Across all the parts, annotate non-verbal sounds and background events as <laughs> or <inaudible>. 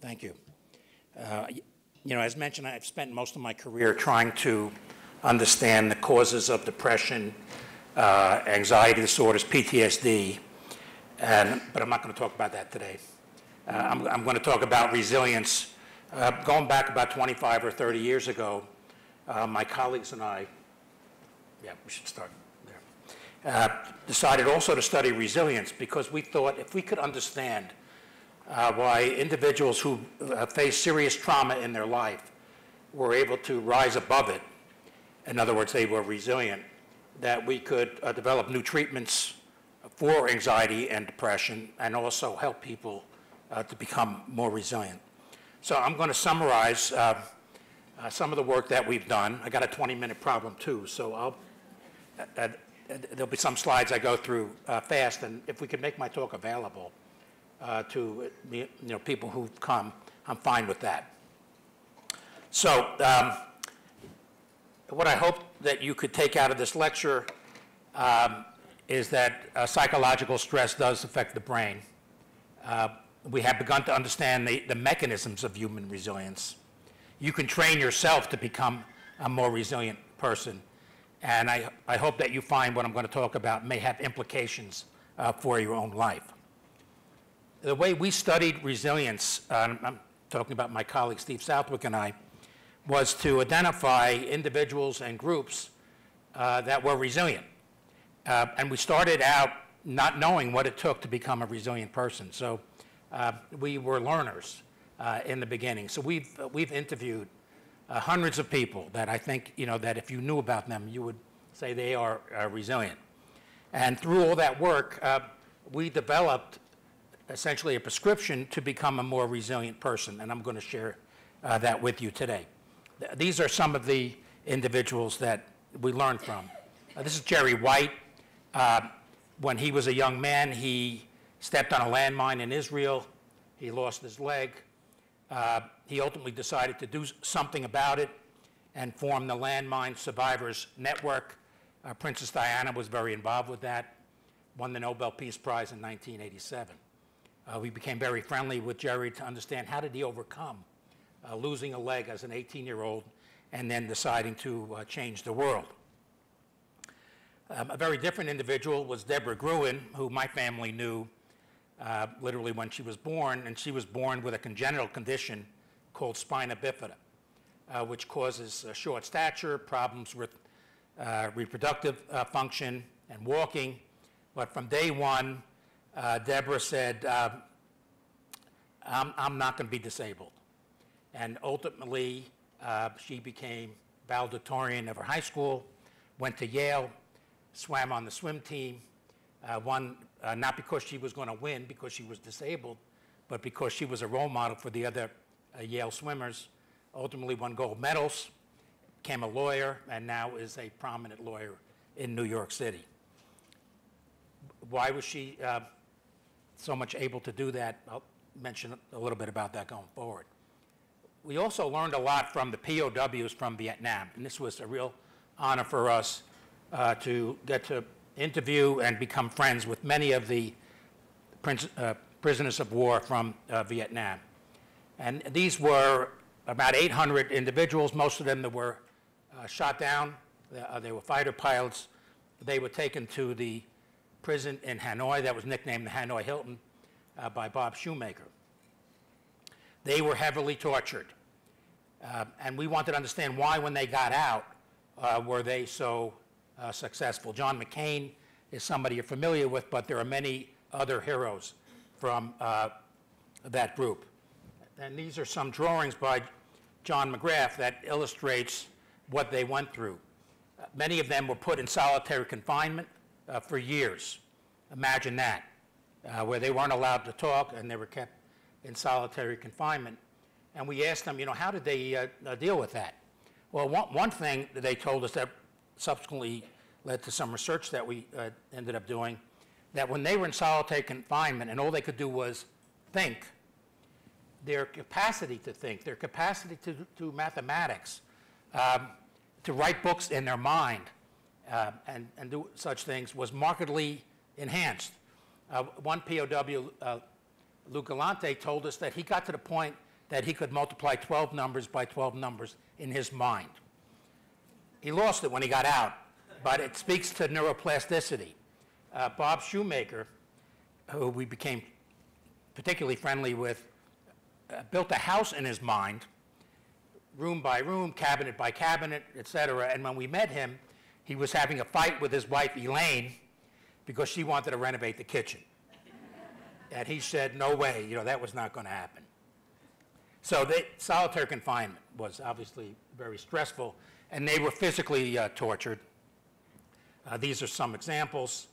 Thank you. Uh, You know, as mentioned, I've spent most of my career trying to understand the causes of depression, uh, anxiety disorders, PTSD, and, but I'm not going to talk about that today. Uh, I'm, I'm going to talk about resilience. Uh, Going back about 25 or 30 years ago, uh, my colleagues and I, yeah, we should start there, uh, decided also to study resilience because we thought if we could understand uh, why individuals who uh, face serious trauma in their life were able to rise above it, in other words, they were resilient, that we could uh, develop new treatments for anxiety and depression and also help people uh, to become more resilient. So I'm going to summarize uh, some of the work that we've done. I got a 20-minute problem too, so I'll, there'll be some slides I go through uh, fast, and if we could make my talk available uh, to you know people who've come, I'm fine with that. So um, what I hope that you could take out of this lecture um, is that uh, psychological stress does affect the brain. Uh, we have begun to understand the, the mechanisms of human resilience. You can train yourself to become a more resilient person. And I, I hope that you find what I'm going to talk about may have implications uh, for your own life. The way we studied resilience, uh, I'm talking about my colleague Steve Southwick and I, was to identify individuals and groups uh, that were resilient. Uh, and we started out not knowing what it took to become a resilient person. So uh, we were learners uh, in the beginning. So we've, we've interviewed uh, hundreds of people that I think, you know, that if you knew about them, you would say they are uh, resilient. And through all that work, we developed essentially a prescription to become a more resilient person, and I'm going to share uh, that with you today. Th- These are some of the individuals that we learned from. Uh, This is Jerry White. Uh, When he was a young man, he stepped on a landmine in Israel. He lost his leg. Uh, He ultimately decided to do something about it and formed the Landmine Survivors Network. Uh, Princess Diana was very involved with that, won the Nobel Peace Prize in 1987. Uh, we became very friendly with Jerry to understand how did he overcome uh, losing a leg as an 18-year-old and then deciding to uh, change the world. Um, a very different individual was Deborah Gruen, who my family knew uh, literally when she was born, and she was born with a congenital condition called spina bifida, uh, which causes uh, short stature, problems with reproductive function and walking. But from day one, uh, Deborah said, uh, I'm, I'm not going to be disabled. And ultimately, uh, she became valedictorian of her high school, went to Yale, swam on the swim team, uh, won uh, not because she was going to win because she was disabled, but because she was a role model for the other uh, Yale swimmers. Ultimately, won gold medals, became a lawyer, and now is a prominent lawyer in New York City. Why was she so much able to do that? I'll mention a little bit about that going forward. We also learned a lot from the POWs from Vietnam, and this was a real honor for us uh, to get to interview and become friends with many of the uh, prisoners of war from uh, Vietnam. And these were about 800 individuals, most of them that were uh, shot down. Uh, They were fighter pilots. They were taken to the prison in Hanoi that was nicknamed the Hanoi Hilton uh, by Bob Shumaker. They were heavily tortured. Uh, And we wanted to understand why, when they got out, uh, were they so uh, successful. John McCain is somebody you're familiar with, but there are many other heroes from uh, that group. And these are some drawings by John McGrath that illustrates what they went through. Uh, Many of them were put in solitary confinement uh, for years. Imagine that, uh, where they weren't allowed to talk and they were kept in solitary confinement. And we asked them, you know, how did they uh, uh, deal with that? Well, one, one thing that they told us that subsequently led to some research that we uh, ended up doing, that when they were in solitary confinement and all they could do was think, their capacity to think, their capacity to do mathematics, um, to write books in their mind, uh, and, and do such things was markedly enhanced. Uh, one POW, uh, Galanti, told us that he got to the point that he could multiply 12 numbers by 12 numbers in his mind. He lost it when he got out, but it speaks to neuroplasticity. Uh, Bob Shumaker, who we became particularly friendly with, uh, built a house in his mind, room by room, cabinet by cabinet, et cetera. And when we met him, he was having a fight with his wife, Elaine, because she wanted to renovate the kitchen. And he said, no way, you know, that was not going to happen. So the solitary confinement was obviously very stressful, and they were physically uh, tortured. Uh, these are some examples.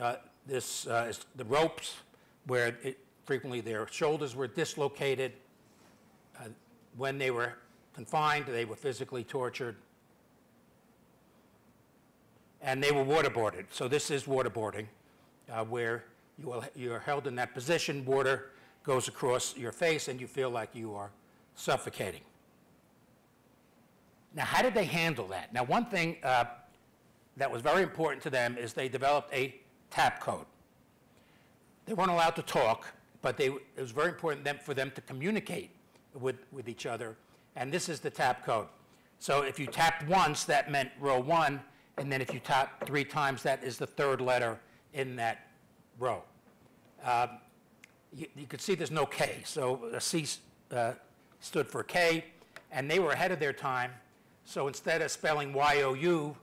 Uh, this uh, is the ropes, where it, frequently their shoulders were dislocated. Uh, when they were confined, they were physically tortured. And they were waterboarded. So this is waterboarding, uh, where you will, you're held in that position, water goes across your face, and you feel like you are suffocating. Now, how did they handle that? Now, one thing uh, that was very important to them is they developed a tap code. They weren't allowed to talk, but they, it was very important them, for them to communicate with, with each other, and this is the tap code. So if you tapped once, that meant row one, and then if you tap three times, that is the third letter in that row. Um, you, you could see there's no K, so a C uh, stood for K, and they were ahead of their time. So instead of spelling Y-O-U,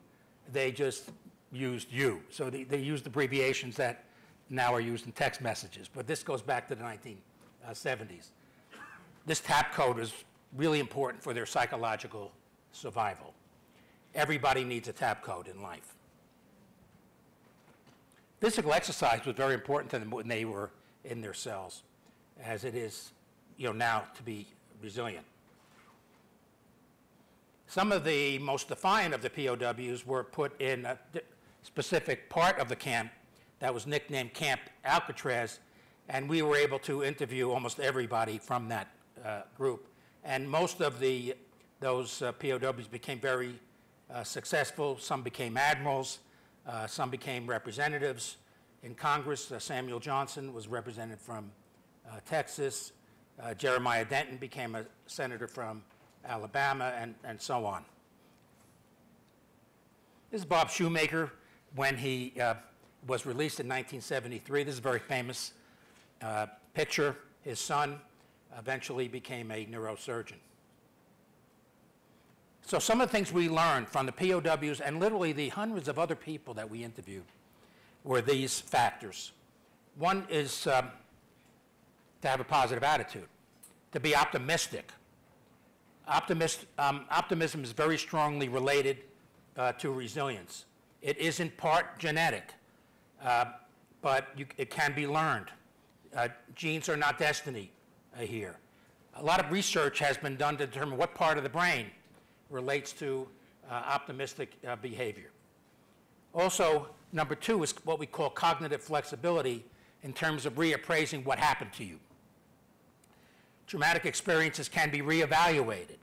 they just used U. So they, they used abbreviations that now are used in text messages. But this goes back to the 1970s. This tap code is really important for their psychological survival. Everybody needs a tap code in life. Physical exercise was very important to them when they were in their cells, as it is, you know, now to be resilient. Some of the most defiant of the POWs were put in a specific part of the camp that was nicknamed Camp Alcatraz, and we were able to interview almost everybody from that uh, group. And most of the, those uh, POWs became very uh, successful. Some became admirals, uh, some became representatives in Congress. Uh, Samuel Johnson was represented from uh, Texas. Uh, Jeremiah Denton became a senator from Alabama, and, and so on. This is Bob Shumaker when he was released in 1973. This is a very famous picture. His son eventually became a neurosurgeon. So some of the things we learned from the POWs and literally the hundreds of other people that we interviewed were these factors. One is um, to have a positive attitude, to be optimistic. Optimist, um, optimism is very strongly related uh, to resilience. It is in part genetic, uh, but you, it can be learned. Uh, genes are not destiny uh, here. A lot of research has been done to determine what part of the brain relates to uh, optimistic uh, behavior. Also, number two is what we call cognitive flexibility in terms of reappraising what happened to you. Traumatic experiences can be reevaluated.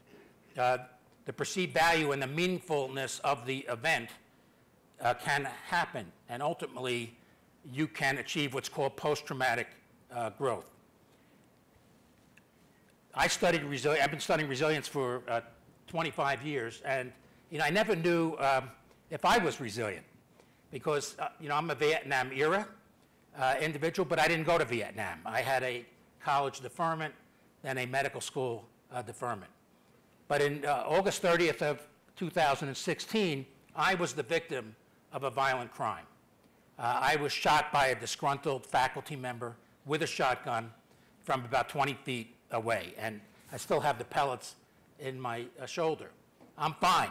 Uh, the perceived value and the meaningfulness of the event uh, can happen, and ultimately, you can achieve what's called post-traumatic uh, growth. I studied resilience, I've been studying resilience for uh, 25 years, and you know, I never knew um, if I was resilient because uh, you know I'm a Vietnam era uh, individual, but I didn't go to Vietnam. I had a college deferment, then a medical school uh, deferment. But in uh, August 30th of 2016, I was the victim of a violent crime. Uh, I was shot by a disgruntled faculty member with a shotgun from about 20 feet away, and I still have the pellets in my uh, shoulder. I'm fine.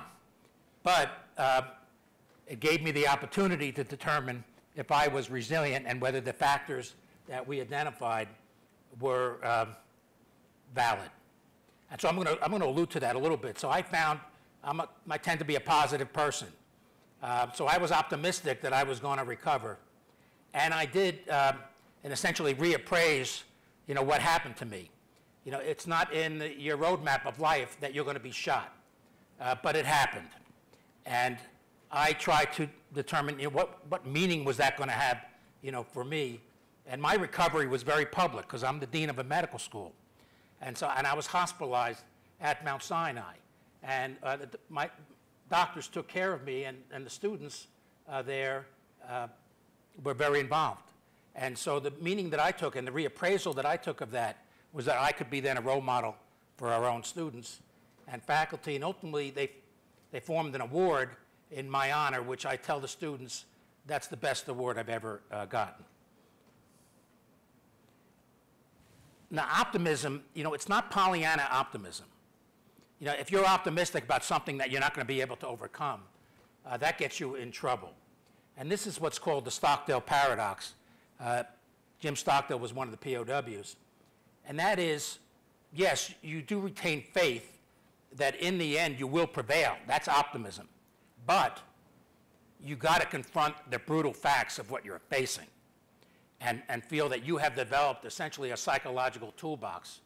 But uh, it gave me the opportunity to determine if I was resilient and whether the factors that we identified were um, valid. And so I'm going to I'm going to allude to that a little bit. So I found I'm a, I tend to be a positive person. Uh, so I was optimistic that I was going to recover. And I did, uh, and essentially reappraise, you know, what happened to me. You know, it's not in the, your roadmap of life that you're going to be shot, uh, but it happened. And I tried to determine you know, what, what meaning was that going to have, you know, for me. And my recovery was very public because I'm the dean of a medical school. And so, and I was hospitalized at Mount Sinai. And uh, the, my doctors took care of me, and, and the students uh, there uh, were very involved. And so the meaning that I took and the reappraisal that I took of that was that I could be then a role model for our own students and faculty. And ultimately, they, they formed an award in my honor, which I tell the students that's the best award I've ever uh, gotten. Now, optimism, you know, it's not Pollyanna optimism. You know, if you're optimistic about something that you're not going to be able to overcome, uh, that gets you in trouble. And this is what's called the Stockdale paradox. Uh, Jim Stockdale was one of the POWs. And that is, yes, you do retain faith that in the end you will prevail. That's optimism. But you got to confront the brutal facts of what you're facing and, and feel that you have developed essentially a psychological toolbox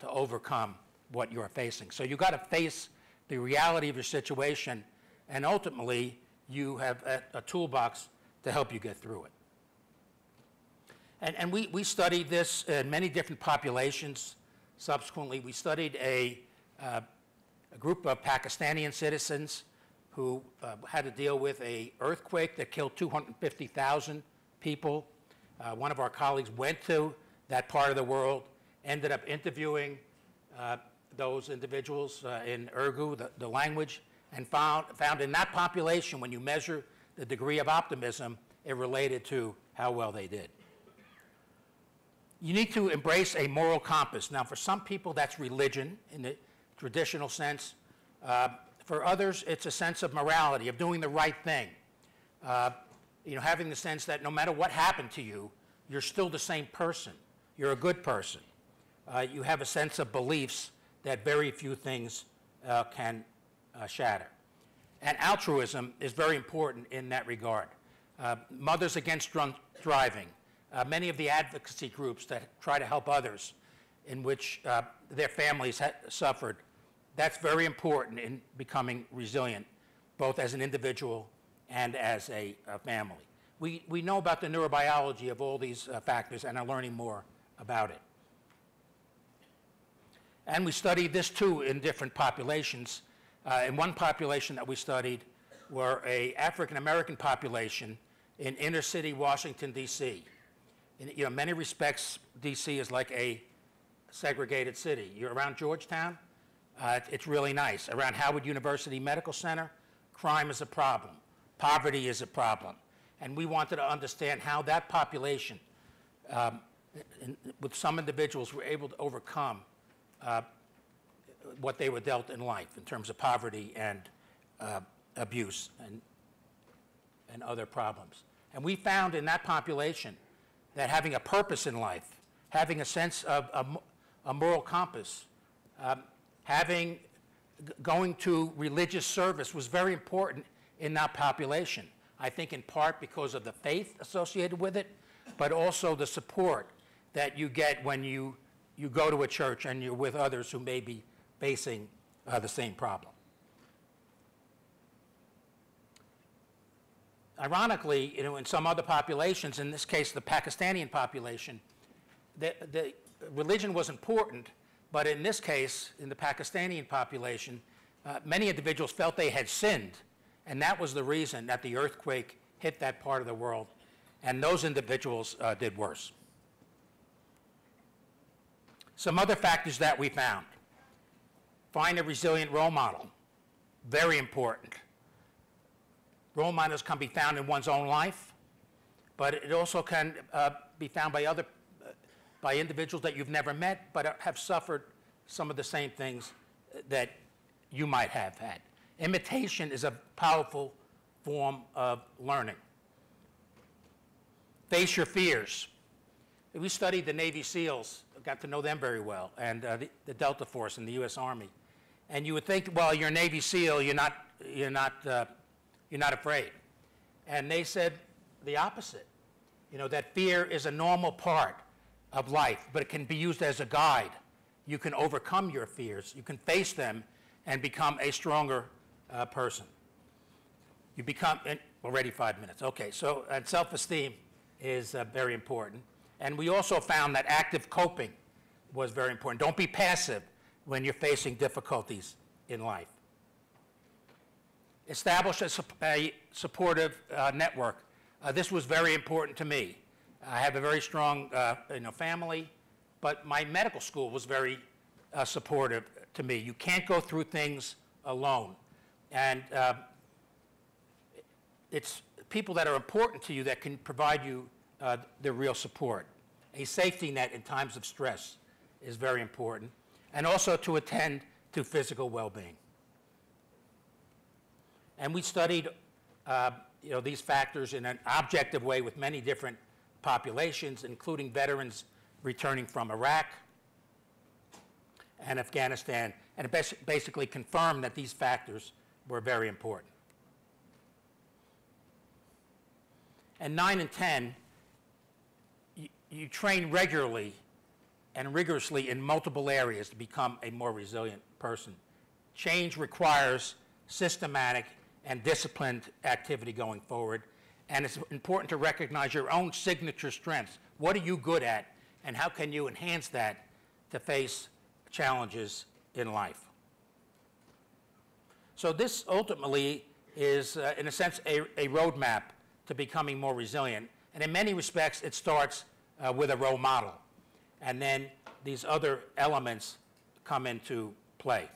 to overcome what you're facing. So you got to face the reality of your situation, and ultimately, you have a, a toolbox to help you get through it. And, and we, we studied this in many different populations. Subsequently, we studied a, uh, a group of Pakistani citizens who uh, had to deal with a earthquake that killed 250,000 people. Uh, one of our colleagues went to that part of the world, ended up interviewing uh, those individuals uh, in Urdu, the, the language, and found, found in that population, when you measure the degree of optimism, it related to how well they did. You need to embrace a moral compass. Now, for some people, that's religion in the traditional sense. Uh, for others, it's a sense of morality, of doing the right thing. Uh, you know, having the sense that no matter what happened to you, you're still the same person. You're a good person. Uh, you have a sense of beliefs that very few things uh, can uh, shatter. And altruism is very important in that regard. Uh, Mothers Against Drunk Driving, uh, many of the advocacy groups that try to help others in which uh, their families suffered, that's very important in becoming resilient, both as an individual and as a, a family. We, we know about the neurobiology of all these uh, factors and are learning more about it. And we studied this too in different populations. Uh, in one population that we studied were a African American population in inner city Washington, D.C. In you know, many respects, D.C. is like a segregated city. You're around Georgetown, uh, it's really nice. Around Howard University Medical Center, crime is a problem. Poverty is a problem. And we wanted to understand how that population, um, in, with some individuals, were able to overcome uh, what they were dealt in life in terms of poverty and uh, abuse and, and other problems. And we found in that population that having a purpose in life, having a sense of a, a moral compass, um, having going to religious service was very important in that population. I think in part because of the faith associated with it, but also the support that you get when you, you go to a church and you're with others who may be facing uh, the same problem. Ironically, you know, in some other populations, in this case the Pakistani population, the, the religion was important, but in this case, in the Pakistani population, uh, many individuals felt they had sinned, and that was the reason that the earthquake hit that part of the world, and those individuals uh, did worse. Some other factors that we found. Find a resilient role model. Very important. Role models can be found in one's own life, but it also can uh, be found by other, uh, by individuals that you've never met, but have suffered some of the same things that you might have had. Imitation is a powerful form of learning. Face your fears. We studied the Navy SEALs, got to know them very well, and uh, the, the Delta Force in the U.S. Army. And you would think, well, you're a Navy SEAL, you're not, you're not, uh, you're not afraid. And they said the opposite. You know, that fear is a normal part of life, but it can be used as a guide. You can overcome your fears, you can face them, and become a stronger uh, person. You become, already five minutes. Okay, so and self esteem is uh, very important. And we also found that active coping was very important. Don't be passive when you're facing difficulties in life. Establish a, a supportive uh, network. Uh, this was very important to me. I have a very strong uh, you know, family, but my medical school was very uh, supportive to me. You can't go through things alone. And uh, it's people that are important to you that can provide you uh, the real support. A safety net in times of stress is very important, and also to attend to physical well-being. And we studied, uh, you know, these factors in an objective way with many different populations, including veterans returning from Iraq and Afghanistan, and it basically confirmed that these factors were very important. And 9 and 10, you, you train regularly and rigorously in multiple areas to become a more resilient person. Change requires systematic and disciplined activity going forward, and it's important to recognize your own signature strengths. What are you good at, and how can you enhance that to face challenges in life? So this ultimately is, uh, in a sense, a, a roadmap to becoming more resilient. And in many respects, it starts uh, with a role model. And then these other elements come into play.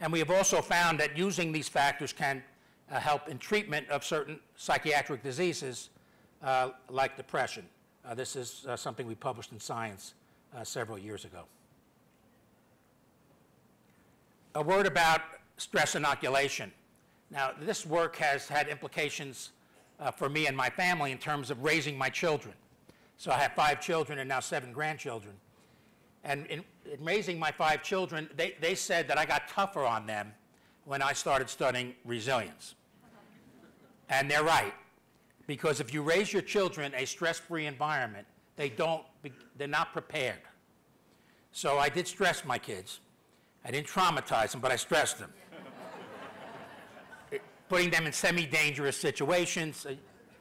And we have also found that using these factors can uh, help in treatment of certain psychiatric diseases uh, like depression. Uh, this is uh, something we published in Science uh, several years ago. A word about stress inoculation. Now, this work has had implications uh, for me and my family in terms of raising my children. So I have five children and now seven grandchildren. And in, in raising my five children, they, they said that I got tougher on them when I started studying resilience. And they're right. Because if you raise your children a stress-free environment, they don't, they're not prepared. So I did stress my kids. I didn't traumatize them, but I stressed them <laughs> putting them in semi-dangerous situations. Uh,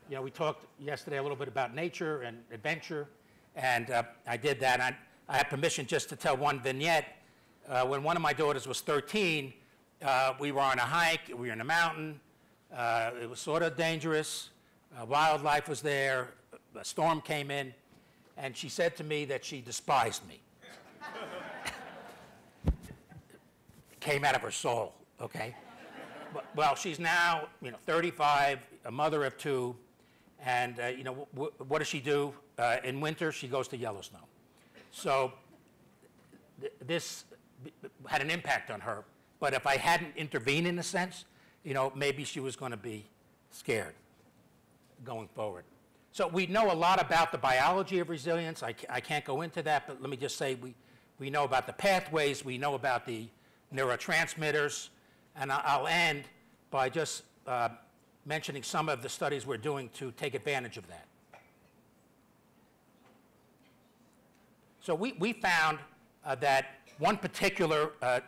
you know, we talked yesterday a little bit about nature and adventure, and uh, I did that. I, I had permission just to tell one vignette. Uh, when one of my daughters was 13, uh, we were on a hike, we were in a mountain. Uh, it was sort of dangerous. Uh, wildlife was there. A storm came in, and she said to me that she despised me. <laughs> came out of her soul, okay? well, she's now, you know, 35, a mother of two, and, uh, you know, what does she do? Uh, in winter, she goes to Yellowstone. So th this had an impact on her. But if I hadn't intervened in a sense, you know, maybe she was going to be scared going forward. So we know a lot about the biology of resilience. I, I can't go into that, but let me just say we, we know about the pathways, we know about the neurotransmitters, and I'll end by just uh, mentioning some of the studies we're doing to take advantage of that. So we, we found uh, that one particular uh,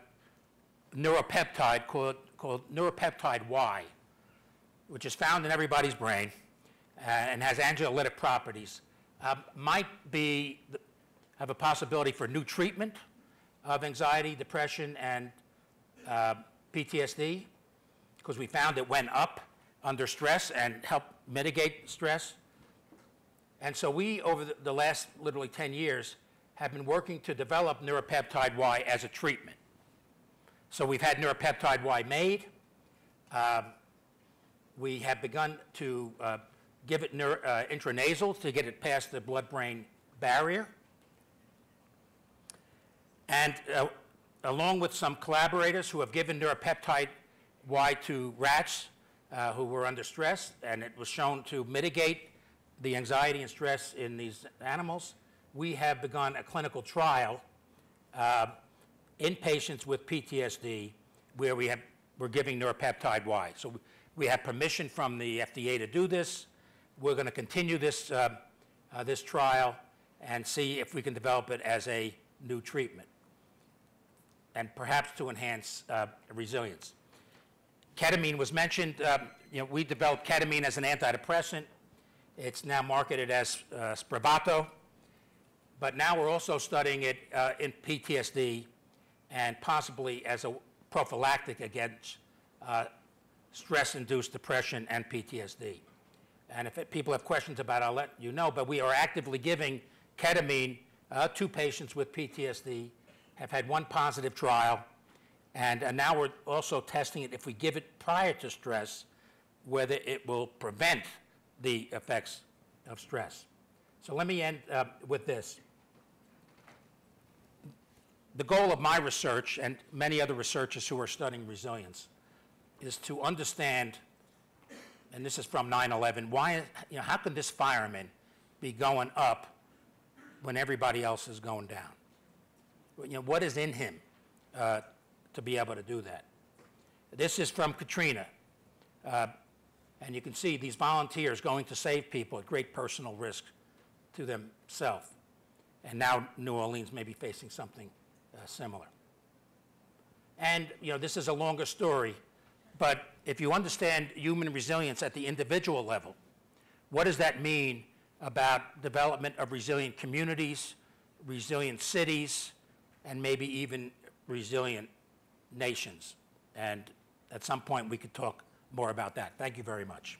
neuropeptide called, called neuropeptide Y, which is found in everybody's brain uh, and has anxiolytic properties, uh, might be, have a possibility for new treatment of anxiety, depression, and uh, PTSD because we found it went up under stress and helped mitigate stress. And so we, over the, the last literally 10 years, have been working to develop neuropeptide Y as a treatment. So we've had neuropeptide Y made. Um, we have begun to uh, give it neuro, uh, intranasal to get it past the blood-brain barrier. And uh, along with some collaborators who have given neuropeptide Y to rats uh, who were under stress, and it was shown to mitigate the anxiety and stress in these animals. We have begun a clinical trial uh, in patients with PTSD where we have, we're giving neuropeptide Y. So we have permission from the FDA to do this. We're going to continue this, uh, uh, this trial and see if we can develop it as a new treatment and perhaps to enhance uh, resilience. Ketamine was mentioned. Um, you know, we developed ketamine as an antidepressant. It's now marketed as uh, Spravato, but now we're also studying it uh, in PTSD and possibly as a prophylactic against uh, stress-induced depression and PTSD. And if it- people have questions about it, I'll let you know, but we are actively giving ketamine uh, to patients with PTSD, have had one positive trial, and uh, now we're also testing it if we give it prior to stress, whether it will prevent the effects of stress. So let me end uh, with this. The goal of my research and many other researchers who are studying resilience is to understand, and this is from 9/11, why, you know, how can this fireman be going up when everybody else is going down? You know, what is in him uh, to be able to do that? This is from Katrina. Uh, And you can see these volunteers going to save people at great personal risk to themselves. And now New Orleans may be facing something Uh, similar. And, you know, this is a longer story, but if you understand human resilience at the individual level, what does that mean about development of resilient communities, resilient cities, and maybe even resilient nations? And at some point, we could talk more about that. Thank you very much.